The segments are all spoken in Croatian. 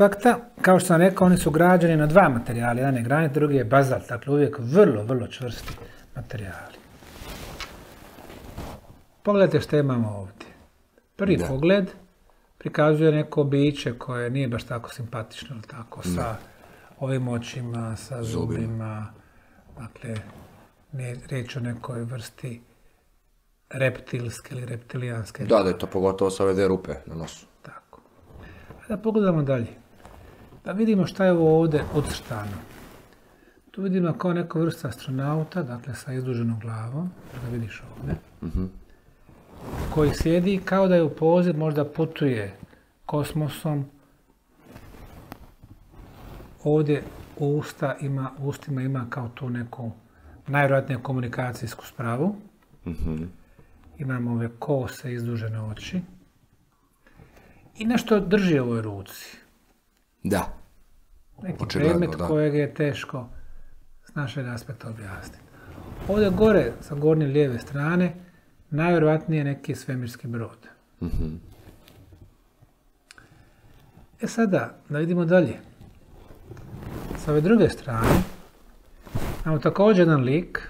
artefakta, kao što sam rekao, oni su građeni na dva materijala. Jedan je granit, drugi je bazalt. Dakle, uvijek vrlo, vrlo čvrsti materijali. Pogledajte što imamo ovdje. Prvi pogled prikazuje neko biće koje nije baš tako simpatično, tako, sa ovim očima, sa zubima. Dakle, nije riječ o nekoj vrsti reptilske ili reptilijanske. Da, da je to pogotovo sa ove rupe na nosu. Tako. Da pogledamo dalje. Da vidimo šta je ovo ovdje odstrano. Tu vidimo kao neka vrsta astronauta, dakle sa izduženom glavom, da vidiš ovdje, koji sjedi kao da je u pozi, možda putuje kosmosom. Ovdje u usta ima, ustima ima kao tu neku najvjerojatnije komunikacijsku spravu. Imamo ove kose, izdužene oči. I nešto drži u ovoj ruci. Da. Neki Očigledno, predmet da. kojeg je teško s našeg aspekta objasniti. Ovdje gore, sa gornje lijeve strane, najvjerojatnije neki svemirski brod. E sada, da vidimo dalje. Sa ove druge strane, imamo također jedan lik,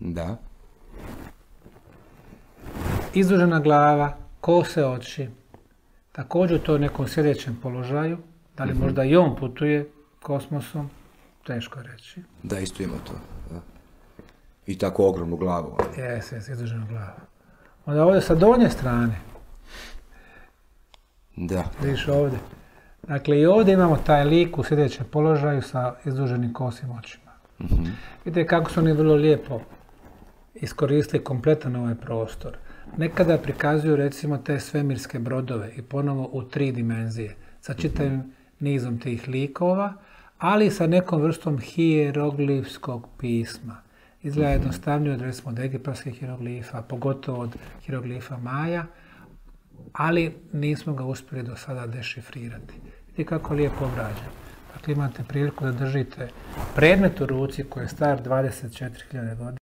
Da. izdužena glava, kose oči, također to u nekom sljedećem položaju, da li možda i on putuje kosmosom, teško reći. Da, isto ima to. Da. I tako ogromnu glavu. Jes, jes, glava. Onda ovdje sa donje strane, Da. vidiš ovdje. Dakle, i ovdje imamo taj lik u sljedećem položaju sa izduženim kosim očima. Vidite kako su oni vrlo lijepo iskoristili kompletan ovaj prostor. Nekada prikazuju recimo te svemirske brodove i ponovo u tri dimenzije sa čitavim nizom tih likova, ali sa nekom vrstom hieroglifskog pisma. Izgleda jednostavnije od recimo od egipatskih hieroglifa, pogotovo od hieroglifa Maja, ali nismo ga uspjeli do sada dešifrirati. Vidite kako je lijepo obrađen. Dakle, imate priliku da držite predmet u ruci koji je star 24.000 godina.